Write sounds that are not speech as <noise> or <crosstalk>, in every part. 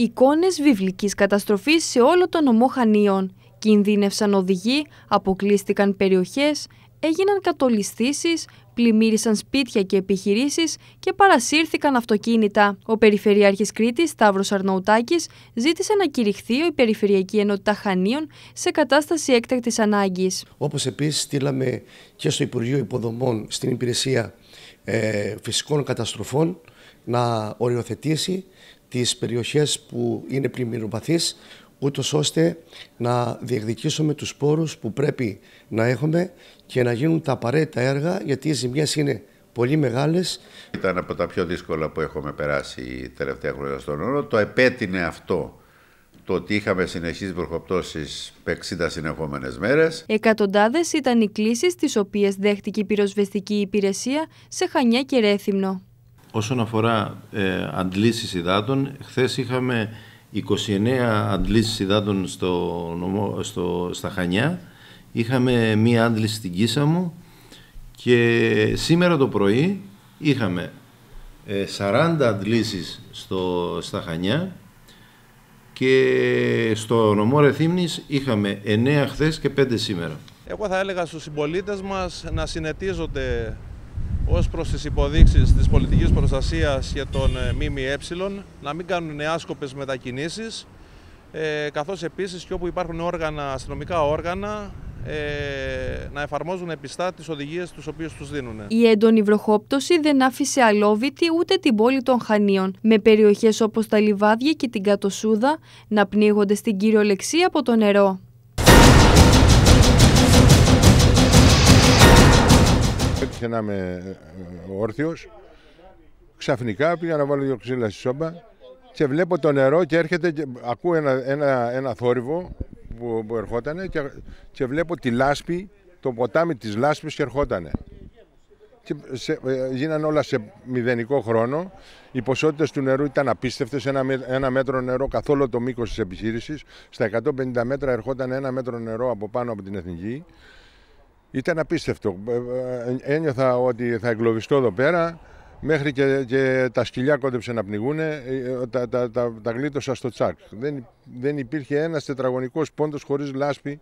Εικόνες βιβλικής καταστροφής σε όλο το νομό Χανίων. Κινδύνευσαν οδηγοί, αποκλείστηκαν περιοχές, έγιναν κατολιστήσεις, πλημμύρισαν σπίτια και επιχειρήσεις και παρασύρθηκαν αυτοκίνητα. Ο Περιφερειάρχης Κρήτης Σταύρος Αρνοουτάκης ζήτησε να κηρυχθεί η Περιφερειακή Ενότητα Χανίων σε κατάσταση έκτακτης ανάγκης. Όπως επίσης στείλαμε και στο Υπουργείο Υποδομών στην υπηρεσία ε, φυσικών καταστροφών να οριοθετήσει τις περιοχές που είναι πλημμυροπαθείς ούτως ώστε να διεκδικήσουμε τους πόρους που πρέπει να έχουμε και να γίνουν τα απαραίτητα έργα γιατί οι ζημιές είναι πολύ μεγάλες. Ήταν από τα πιο δύσκολα που έχουμε περάσει η τελευταία χρόνια στον όρο. Το επέτεινε αυτό το ότι είχαμε συνεχείς βροχοπτώσεις 60 συνεχόμενες μέρες. Εκατοντάδες ήταν οι κλήσεις τις οποίες δέχτηκε η πυροσβεστική υπηρεσία σε Χανιά και Ρέθυμνο. Όσον αφορά ε, αντλήσεις υδάτων, χθες είχαμε 29 αντλήσεις υδάτων στο, στο, στα Χανιά. Είχαμε μία άντληση στην Κίσαμο και σήμερα το πρωί είχαμε 40 ε, αντλήσεις στο, στα Χανιά και στο νομό Ρεθύμνης είχαμε 9 χθες και 5 σήμερα. Εγώ θα έλεγα στους συμπολίτες μας να συνετίζονται ως προς τις υποδείξεις της πολιτικής προστασίας και των ε, ΜΜΕ, να μην κάνουν νεάσκοπες μετακινήσεις, ε, καθώς επίσης και όπου υπάρχουν όργανα, αστυνομικά όργανα, ε, να εφαρμόζουν επιστά τις οδηγίες τους οποίες τους δίνουν. Η έντονη βροχόπτωση δεν άφησε αλόβητη ούτε την πόλη των Χανίων, με περιοχές όπως τα Λιβάδια και την Κατοσούδα να πνίγονται στην κυριολεξία από το νερό. Έτυχε να είμαι ε, όρθιος, ξαφνικά πήγα να βάλω δύο ξύλα στη σόμπα και βλέπω το νερό και έρχεται και ακούω ένα, ένα, ένα θόρυβο που, που ερχόταν και, και βλέπω τη λάσπη, το ποτάμι της λάσπης και ερχότανε. Και σε, ε, γίνανε όλα σε μηδενικό χρόνο. Οι ποσότητες του νερού ήταν απίστευτες. Ένα, ένα μέτρο νερό καθ' όλο το μήκος της επιχείρησης. Στα 150 μέτρα ερχόταν ένα μέτρο νερό από πάνω από την εθνική. Ήταν απίστευτο. Ε, ε, ένιωθα ότι θα εγκλωβιστώ εδώ πέρα. Μέχρι και, και τα σκυλιά κόντεψε να πνιγούν, ε, τα, τα, τα, τα γλίτωσα στο τσάκ. Δεν, δεν υπήρχε ένας τετραγωνικός πόντος χωρίς λάσπη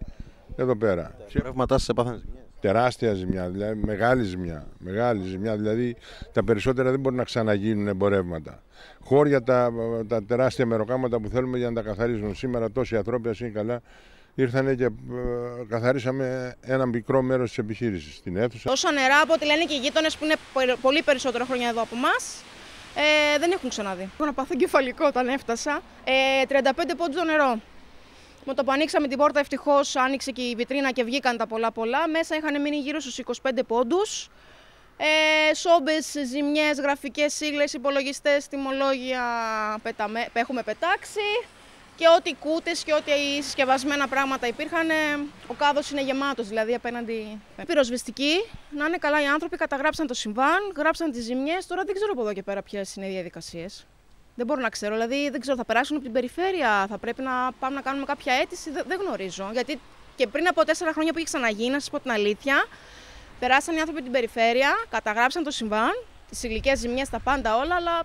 εδώ πέρα. Τα ρεύματά σας έπαθαν ζημιά. Τεράστια ζημιά, δηλαδή μεγάλη ζημιά. Μεγάλη ζημιά, δηλαδή τα περισσότερα δεν μπορούν να ξαναγίνουν εμπορεύματα. Χώρια τα, τα τεράστια μεροκάματα που θέλουμε για να τα καθαρίζουν. Σήμερα τόσοι ανθρώποι, είναι καλά, ήρθανε και ε, καθαρίσαμε ένα μικρό μέρος της επιχείρησης στην αίθουσα. Τόσα νερά από ό,τι λένε και οι γείτονες που είναι πολύ περισσότερο χρόνια εδώ από εμάς. Ε, δεν έχουν ξαναδεί. Έχω να πάθω κεφαλικό όταν έφτασα. Ε, 35 πόντους το νερό. Με το που ανοίξαμε την πόρτα, ευτυχώς άνοιξε και η βιτρίνα και βγήκαν τα πολλά πολλά. Μέσα είχαν μείνει γύρω στους 25 πόντους. Ε, Σόμπες, ζημιές, γραφικές σύγκλε, υπολογιστές, τιμολόγια πεταμε... έχουμε πετάξει και ό,τι κούτες και ό,τι συσκευασμένα πράγματα υπήρχαν, ο κάδος είναι γεμάτος. Δηλαδή απέναντι. Πυροσβεστικοί, να είναι καλά οι άνθρωποι, καταγράψαν το συμβάν, γράψαν τις ζημιές. Τώρα δεν ξέρω από εδώ και πέρα ποιες είναι οι διαδικασίες. Δεν μπορώ να ξέρω. Δηλαδή δεν ξέρω, θα περάσουν από την περιφέρεια, θα πρέπει να πάμε να κάνουμε κάποια αίτηση. Δεν, δεν γνωρίζω. Γιατί και πριν από τέσσερα χρόνια που είχε ξαναγίνει, να σας πω την αλήθεια, περάσαν οι άνθρωποι από την περιφέρεια, καταγράψαν το συμβάν, τις ηλικίε ζημιές, τα πάντα όλα, αλλά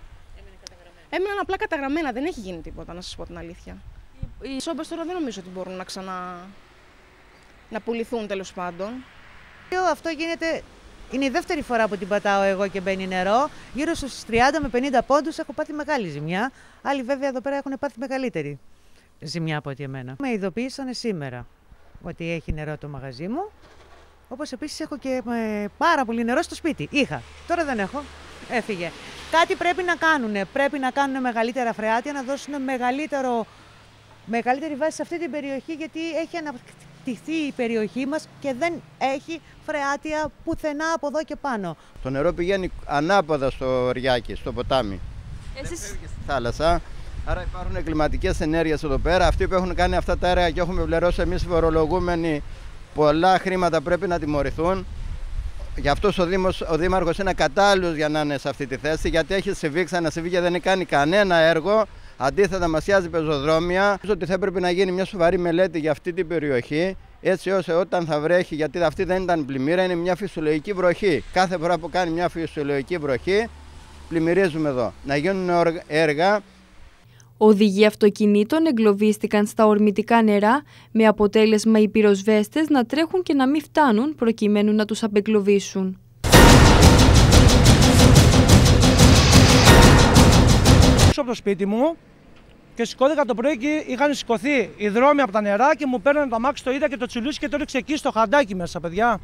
έμειναν απλά καταγραμμένα. Δεν έχει γίνει τίποτα, να σας πω την αλήθεια. Οι σόμπες τώρα δεν νομίζω ότι μπορούν να ξανά. να πουληθούν τέλος πάντων. Αυτό γίνεται. Είναι η δεύτερη φορά που την πατάω εγώ και μπαίνει νερό. Γύρω στους 30 με 50 πόντους έχω πάθει μεγάλη ζημιά. Άλλοι βέβαια εδώ πέρα έχουν πάθει μεγαλύτερη ζημιά από ότι εμένα. Με ειδοποίησαν σήμερα ότι έχει νερό το μαγαζί μου. Όπως επίσης έχω και ε, πάρα πολύ νερό στο σπίτι. Είχα. Τώρα δεν έχω. Έφυγε. Κάτι πρέπει να κάνουν. Πρέπει να κάνουν μεγαλύτερα φρεάτια, να δώσουν μεγαλύτερο, μεγαλύτερη βάση σε αυτή την περιοχή, γιατί έχει αναπτυχθεί η περιοχή μας και δεν έχει φρεάτια πουθενά από εδώ και πάνω. Το νερό πηγαίνει ανάποδα στο Ριάκι, στο ποτάμι. Εσείς... Δεν φεύγει στη θάλασσα. Άρα υπάρχουν κλιματικέ ενέργειες εδώ πέρα. Αυτοί που έχουν κάνει αυτά τα έργα και έχουμε πληρώσει εμείς φορολογούμενοι πολλά χρήματα πρέπει να τιμωρηθούν. Γι' αυτό ο, Δήμος, ο Δήμαρχος είναι κατάλληλος για να είναι σε αυτή τη θέση, γιατί έχει συμβεί, ξανασυμβεί και δεν έχει κάνει κανένα έργο. Αντίθετα, μασιάζει πεζοδρόμια. Νομίζω ότι θα έπρεπε να γίνει μια σοβαρή μελέτη για αυτή την περιοχή, έτσι ώστε όταν θα βρέχει, γιατί αυτή δεν ήταν πλημμύρα, είναι μια φυσιολογική βροχή. Κάθε φορά που κάνει μια φυσιολογική βροχή, πλημμυρίζουμε εδώ. Να γίνουν έργα Οδηγοί αυτοκινήτων εγκλωβίστηκαν στα ορμητικά νερά με αποτέλεσμα οι πυροσβέστες να τρέχουν και να μην φτάνουν προκειμένου να τους απεγκλωβίσουν. από το σπίτι μου και σηκώθηκα το πρωί και είχαν σηκωθεί οι δρόμοι από τα νερά και μου παίρνουν το αμάξι, το είδα και το τσιλούσι και το έριξε εκεί στο χαντάκι μέσα, παιδιά.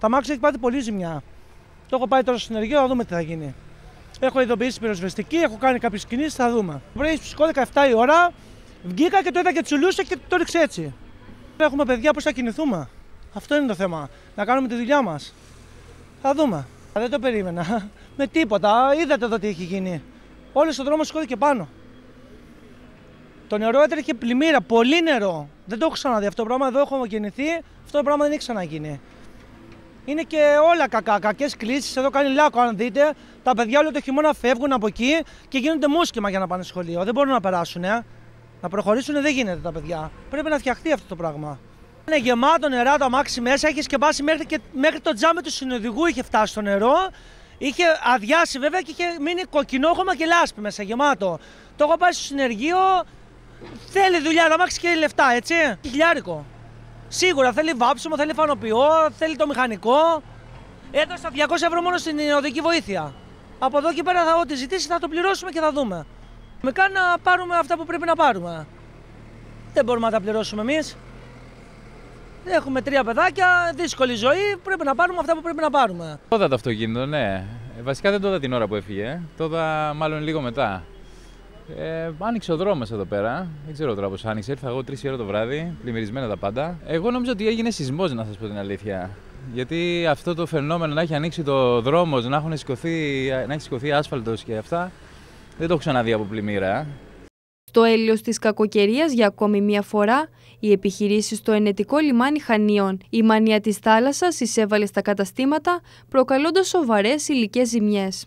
Το αμάξι έχει πάθει πολύ ζημιά. Το έχω πάει τώρα στο συνεργείο, θα δούμε τι θα γίνει. Έχω ειδοποιήσει πυροσβεστική, έχω κάνει κάποιες κινήσεις, θα δούμε. Πρωί σηκώθηκα 7 η ώρα, βγήκα και το είδα και τσιλούσε και το έριξε έτσι. Έχουμε παιδιά, πώς θα κινηθούμε; Αυτό είναι το θέμα. Να κάνουμε τη δουλειά μας. Θα δούμε. Δεν το περίμενα. <laughs> Με τίποτα. Είδατε εδώ τι έχει γίνει. Όλος ο δρόμος σηκώθηκε πάνω. Το νερό έτρεχε πλημμύρα, πολύ νερό. Δεν το έχω ξαναδεί αυτό το πράγμα. Εδώ έχω γεννηθεί. Αυτό το πράγμα δεν έχει ξαναγίνει. Είναι και όλα κακά. Κακές κλήσεις. Εδώ κάνει λάκκο. Αν δείτε, τα παιδιά όλο το χειμώνα φεύγουν από εκεί και γίνονται μουσκεμα για να πάνε σχολείο. Δεν μπορούν να περάσουν. Ε. Να προχωρήσουν δεν γίνεται τα παιδιά. Πρέπει να φτιαχτεί αυτό το πράγμα. Είναι γεμάτο νερά το αμάξι μέσα. Έχεις σκεπάσει μέχρι, και, μέχρι το τζάμι του συνοδηγού είχε φτάσει το νερό. Είχε αδειάσει βέβαια και είχε μείνει κοκκινόχωμα και λάσπη μέσα γεμάτο. Το έχω πάει στο συνεργείο. Θέλει δουλειά να μάξει και λεφτά, έτσι. Χιλιάρικο. Σίγουρα θέλει βάψιμο, θέλει φανοποιό, θέλει το μηχανικό. Έδωσα 200 ευρώ μόνο στην οδική βοήθεια. Από εδώ και πέρα θα ό,τι ζητήσει θα το πληρώσουμε και θα δούμε. Με κάνει να πάρουμε αυτά που πρέπει να πάρουμε. Δεν μπορούμε να τα πληρώσουμε εμείς. Έχουμε τρία παιδάκια, δύσκολη ζωή. Πρέπει να πάρουμε αυτά που πρέπει να πάρουμε. Το το αυτοκίνητο, ναι. Ε, βασικά δεν το είδα την ώρα που έφυγε. Το είδα μάλλον λίγο μετά. Ε, άνοιξε ο δρόμος εδώ πέρα. Δεν ξέρω τώρα πώς άνοιξε. Ήρθα εγώ 3 ώρα το βράδυ, πλημμυρισμένα τα πάντα. Εγώ νόμιζα ότι έγινε σεισμός, να σας πω την αλήθεια. Γιατί αυτό το φαινόμενο να έχει ανοίξει το δρόμος, να, έχουν σηκωθεί, να έχει σηκωθεί άσφαλτος και αυτά, δεν το έχω ξαναδεί από πλημμύρα. Στο έλεος της κακοκαιρίας για ακόμη μία φορά, οι επιχειρήσεις στο ενετικό λιμάνι Χανίων. Η μανία της θάλασσας εισέβαλε στα καταστήματα, προκαλώντας σοβαρές υλικές ζημιές.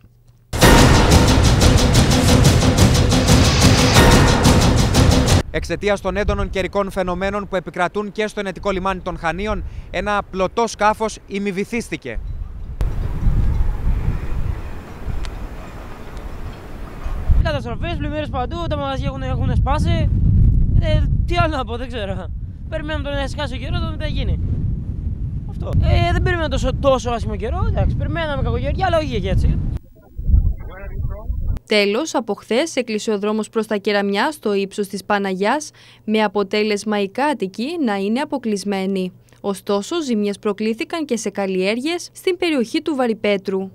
Εξαιτίας των έντονων καιρικών φαινομένων που επικρατούν και στο ενετικό λιμάνι των Χανίων, ένα πλωτό σκάφος ημιβυθίστηκε. Καταστροφές, πλημμύρες παντού, τα μαγαζιά έχουν, έχουν σπάσει. Ε, τι άλλο να πω, δεν ξέρω. Περιμένουμε τον να σκάσει ο καιρός, το θα γίνει. Αυτό. Ε, δεν περιμένουμε τόσο, τόσο άσχημο καιρό. Εντάξει, περιμέναμε κακοκαιριά, αλλά όχι έτσι. Τέλος, από χθες έκλεισε ο δρόμος προς τα κεραμιά στο ύψος της Παναγιάς, με αποτέλεσμα οι κάτοικοι να είναι αποκλεισμένοι. Ωστόσο, ζημιές προκλήθηκαν και σε καλλιέργειες στην περιοχή του Βαρυπέτρου.